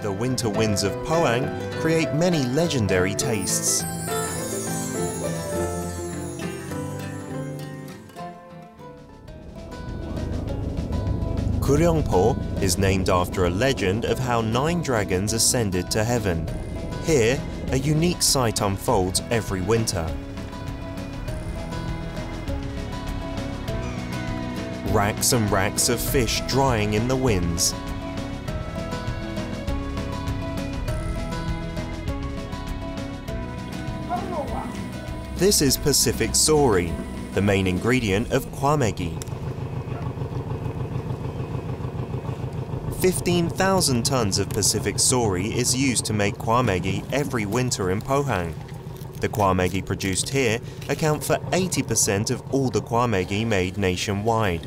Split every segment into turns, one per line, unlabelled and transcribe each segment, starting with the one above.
The winter winds of Pohang create many legendary tastes. Guryongpo is named after a legend of how nine dragons ascended to heaven. Here, a unique sight unfolds every winter. Racks and racks of fish drying in the winds. This is Pacific saury, the main ingredient of gwamegi. 15,000 tons of Pacific saury is used to make gwamegi every winter in Pohang. The gwamegi produced here account for 80% of all the gwamegi made nationwide.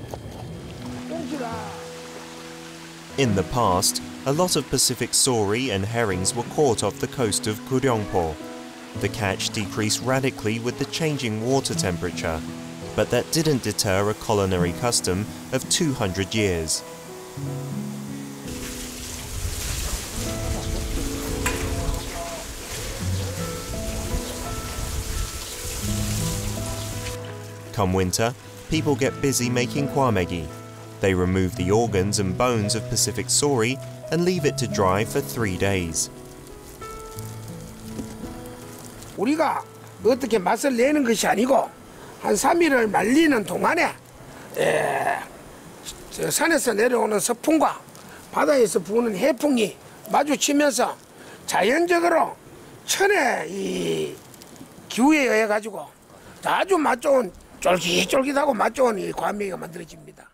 In the past, a lot of Pacific saury and herrings were caught off the coast of Guryongpo. The catch decreased radically with the changing water temperature, but that didn't deter a culinary custom of 200 years. Come winter, people get busy making gwamegi. They remove the organs and bones of Pacific saury and leave it to dry for three days.
우리가 어떻게 맛을 내는 것이 아니고 한 3일을 말리는 동안에 에, 저 산에서 내려오는 서풍과 바다에서 부는 해풍이 마주치면서 자연적으로 천의 이 기후에 의해 가지고 아주 맛 좋은 쫄깃쫄깃하고 맛 좋은 이 과메기가 만들어집니다.